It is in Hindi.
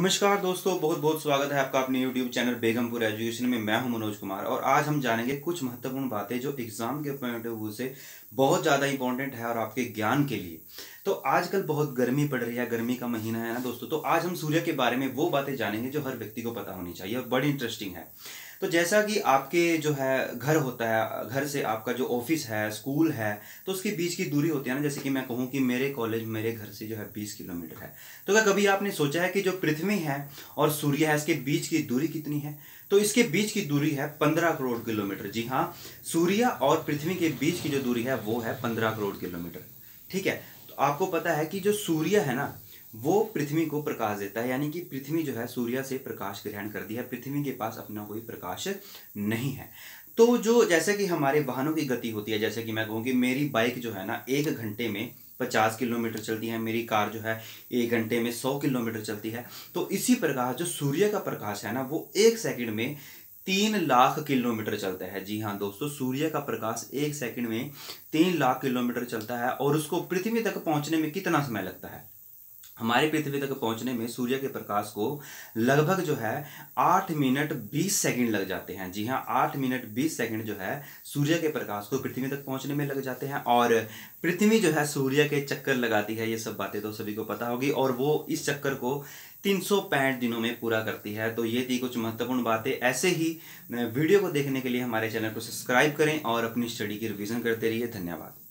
नमस्कार दोस्तों बहुत बहुत स्वागत है आपका अपने YouTube चैनल बेगमपुर एजुकेशन में। मैं हूँ मनोज कुमार और आज हम जानेंगे कुछ महत्वपूर्ण बातें जो एग्ज़ाम के पॉइंट ऑफ़ व्यू से बहुत ज़्यादा इंपॉर्टेंट है और आपके ज्ञान के लिए। तो आजकल बहुत गर्मी पड़ रही है, गर्मी का महीना है ना दोस्तों तो आज हम सूर्य के बारे में वो बातें जानेंगे जो हर व्यक्ति को पता होनी चाहिए और बड़ी इंटरेस्टिंग है। तो जैसा कि आपके जो है घर होता है, घर से आपका जो ऑफ़िस है स्कूल है तो उसके बीच की दूरी होती है ना, जैसे कि मैं कहूँ कि मेरे कॉलेज मेरे घर से जो है बीस किलोमीटर है। तो क्या कभी आपने सोचा है कि जो पृथ्वी है और सूर्य है, इसके बीच की दूरी कितनी है? तो इसके बीच की दूरी है पंद्रह करोड़ किलोमीटर। जी हाँ सूर्य और पृथ्वी के बीच की जो दूरी है, वो है पंद्रह करोड़ किलोमीटर। ठीक है तो आपको पता है कि जो सूर्य है ना वो पृथ्वी को प्रकाश देता है, यानी कि पृथ्वी जो है सूर्य से प्रकाश ग्रहण करती है, पृथ्वी के पास अपना कोई प्रकाश नहीं है। तो जो जैसे कि हमारे वाहनों की गति होती है, जैसे कि मैं कहूँ कि मेरी बाइक जो है ना, एक घंटे में पचास किलोमीटर चलती है, मेरी कार जो है एक घंटे में सौ किलोमीटर चलती है तो इसी प्रकार जो सूर्य का प्रकाश है ना, वो एक सेकंड में तीन लाख किलोमीटर चलता है। जी हाँ दोस्तों, सूर्य का प्रकाश एक सेकंड में तीन लाख किलोमीटर चलता है और उसको पृथ्वी तक पहुँचने में कितना समय लगता है? हमारे पृथ्वी तक पहुँचने में सूर्य के प्रकाश को लगभग जो है आठ मिनट बीस सेकंड लग जाते हैं। जी हाँ आठ मिनट बीस सेकंड जो है सूर्य के प्रकाश को पृथ्वी तक पहुँचने में लग जाते हैं और पृथ्वी जो है सूर्य के चक्कर लगाती है, ये सब बातें तो सभी को पता होगी और वो इस चक्कर को तीन सौ पैंठ दिनों में पूरा करती है। तो ये थी कुछ महत्वपूर्ण बातें। ऐसे ही वीडियो को देखने के लिए हमारे चैनल को सब्सक्राइब करें और अपनी स्टडी की रिविजन करते रहिए। धन्यवाद।